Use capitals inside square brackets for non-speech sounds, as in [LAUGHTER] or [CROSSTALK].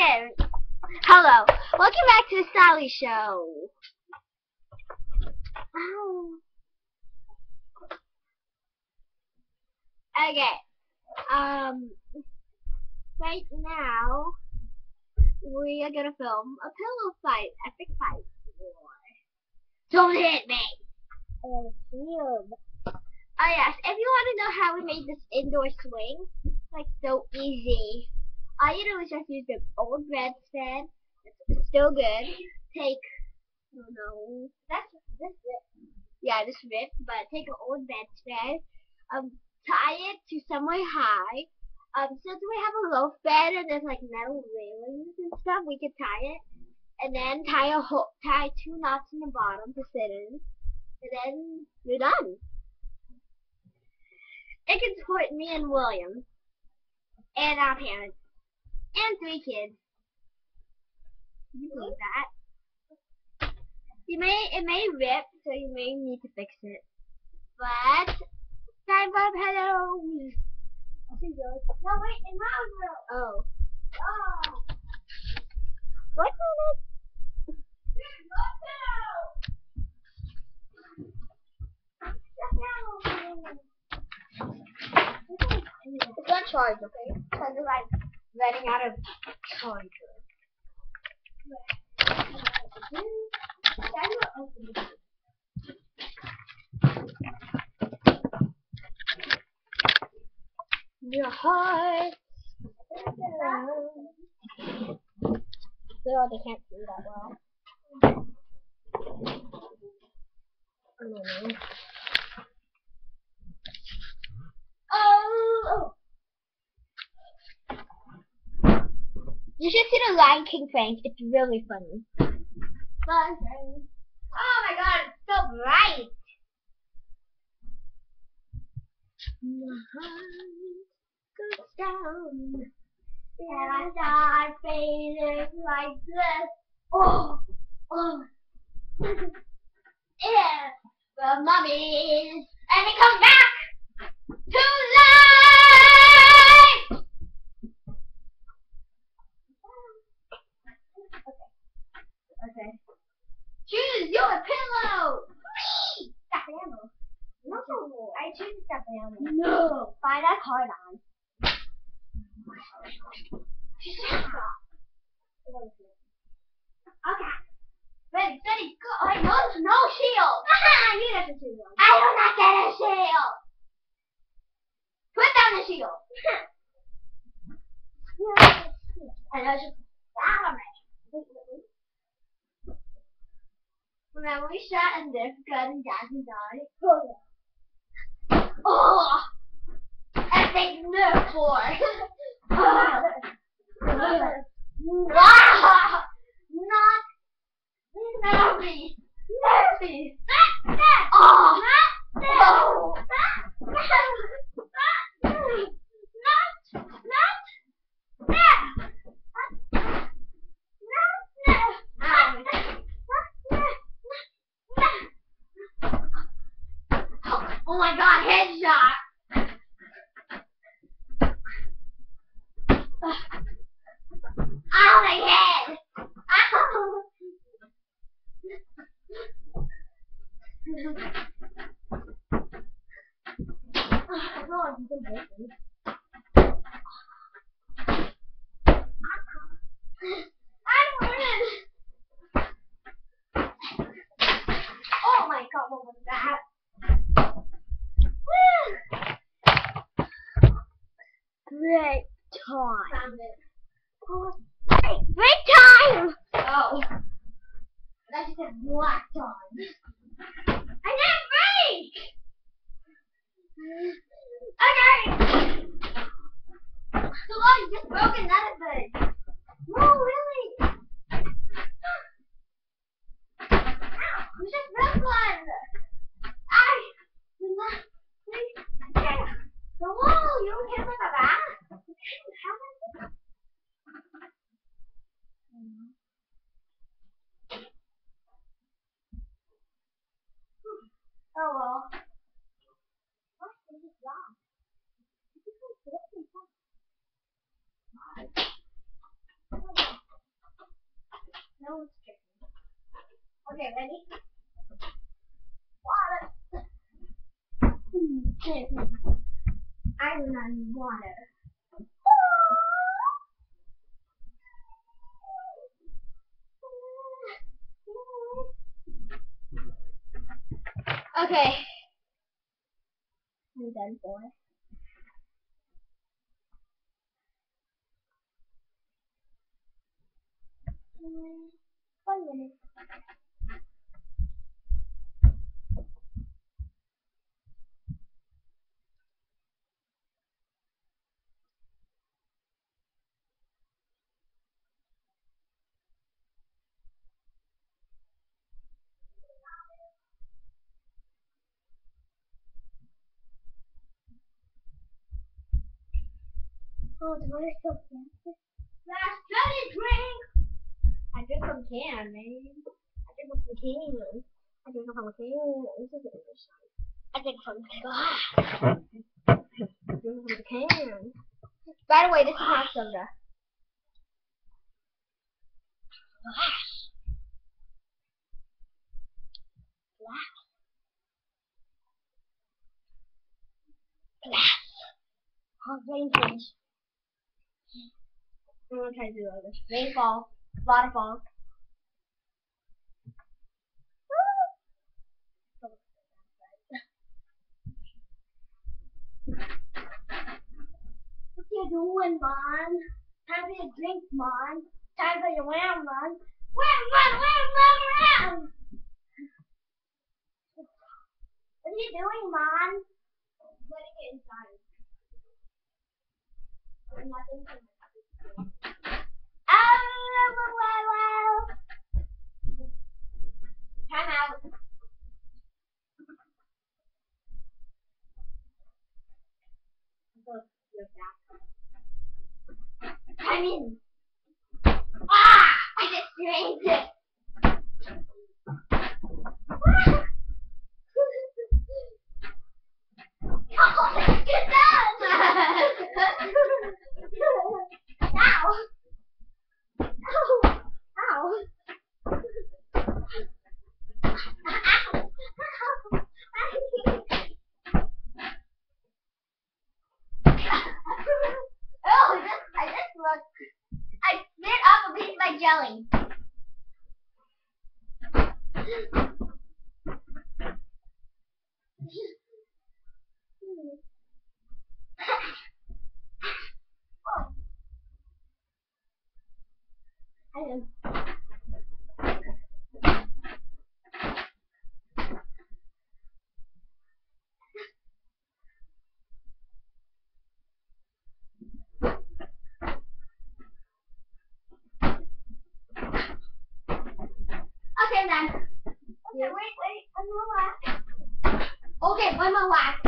Okay. Hello. Welcome back to the Sally Show. Ow. Okay. Um. Right now, we are gonna film a pillow fight, epic fight. Don't hit me. Oh, cute. Oh yes, if you want to know how we made this indoor swing, it's like so easy. All usually just use the old bread stand. It's still good. Take, oh no, that's this rip. Yeah, this rip, but take an old bed stand, um, tie it to somewhere high. Um, since we have a loaf bed and there's like metal railings and stuff, we could tie it, and then tie a ho tie two knots in the bottom to sit in, and then you're done. It can support me and William, and our parents, and three kids. Can you believe that? You may it may rip, so you may need to fix it. But time for hello. I think yours. No, wait, in my room. Oh. Oh. What minute? It's on charge, okay? Because it's like running out of charger. Your heart. Well, they can't that well. Know. Oh! oh. You should see the Lion King prank. It's really funny. Oh my god, it's so bright. My heart goes down. And I start fading like this. Oh, oh. yeah, the mummies. And he comes back to life. Okay. Choose your pillow. Whee! Stuffed animal. No, I animal. No. Fine, that's hard on. Okay. Ready, steady, go. Oh, no, no shield. have to choose one. I do not get a shield. Put down the shield. [LAUGHS] and I just down it. Remember we shot and this gun and Jackson oh, died? Oh! Nerf war! Ah! Not nervy! Nervy! No! Oh my god, headshot! Ow, my head! Ow! I'm [LAUGHS] winning! Oh my god, what was that? Woo! Break time. Found it. Oh, break time! Oh. That just said black time. I didn't break! Okay! So long, just broke another thing. No, really? Ow, you just broke one! I did not please yeah. The wall, you don't care about that? How am I Oh well. What is this wrong? This is what it is. No one's tripping. Okay, ready? Water. I run water. Okay. I'm done for. One minute. Oh, the water's so fancy. Last dirty drink. I drink from can, man. I drink from can. I drink from can. This is English. I drink from glass. I drink from the can. By the way, this is not soda. Glass. Glass. Glass. Oh, I'm gonna try to do this. Rainfall. Waterfall. What you doing, Mon? Time for your drink, Mon. Time for your wham, Mon. Wham, Mon, wham, Mon, wham! What are you doing? Let it get inside. There's nothing to Oh, Come in. Ah! I just drank it. Jelly. oh. I don't. Okay, then. Okay, wait, wait. I'm gonna laugh. Okay, one more one more whack.